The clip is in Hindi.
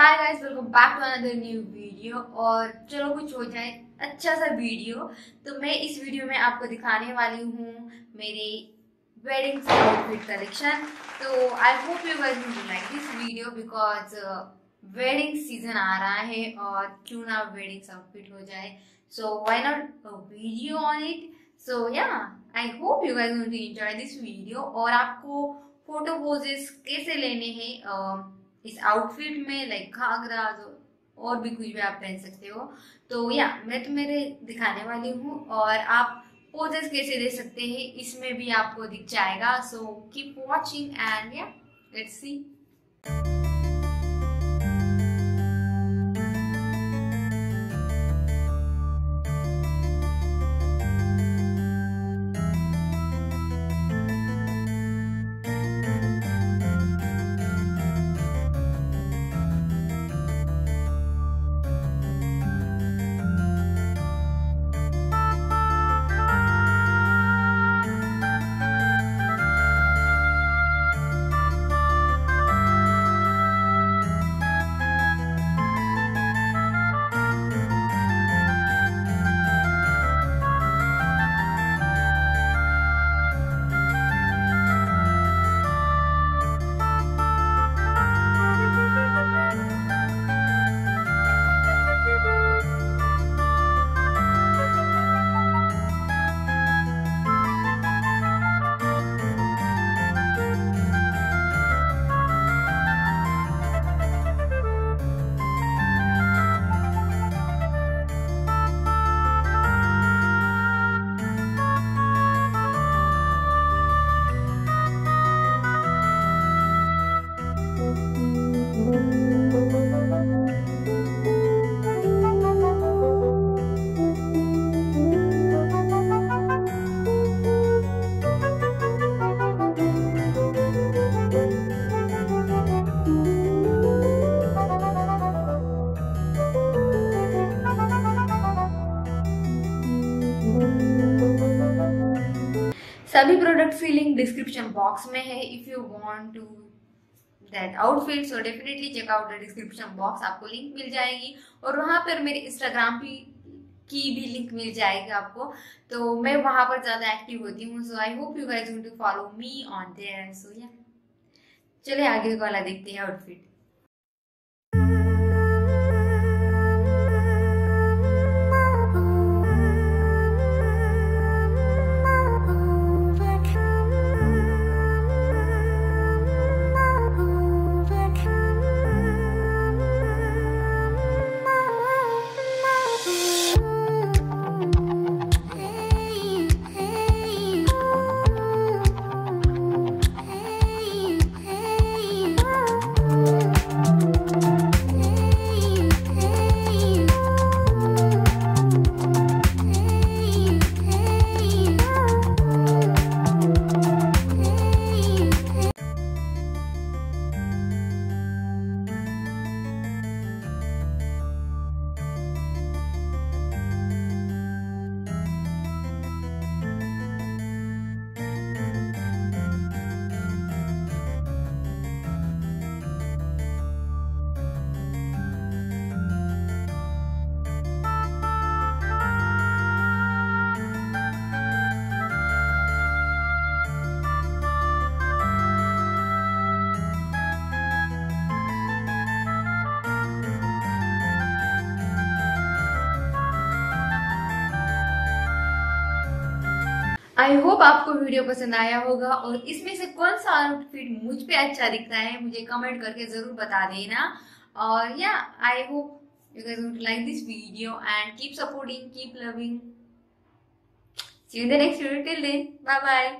Hi guys welcome back to another new video. और चलो कुछ हो जाए अच्छा सा वीडियो। तो मैं इस वीडियो में आपको दिखाने वाली हूँ मेरे वेडिंग आउटफिट कलेक्शन तो I hope you guys will like this video because wedding season आ रहा है और क्यों ना वेडिंग आउटफिट हो जाए। So why not video on it so yeah I hope you guys going enjoy this video और आपको फ़ोटो पोजेस कैसे लेने हैं uh, इस आउटफिट में लाइक घाघरा और भी कुछ भी आप पहन सकते हो। तो या मैं तो मेरे दिखाने वाली हूँ और आप पोजेस कैसे दे सकते हैं, इसमें भी आपको दिख जाएगा। So keep watching and yeah let's see सभी प्रोडक्ट की लिंक डिस्क्रिप्शन बॉक्स में है। If you want to that outfit so definitely check out the description box आपको लिंक मिल जाएगी। और वहाँ पर मेरे इंस्टाग्राम भी की भी लिंक मिल जाएगी आपको। तो मैं वहाँ पर ज़्यादा एक्टिव होती हूँ so I hope you guys to follow me on there so yeah चलिए आगे वाला देखते हैं आउटफिट आई होप आपको वीडियो पसंद आया होगा और इसमें से कौन सा आउटफिट मुझ पे अच्छा दिखता है, मुझे कमेंट करके ज़रूर बता देना। और yeah I hope you guys would like this video and keep supporting keep loving see you in the next video till then bye bye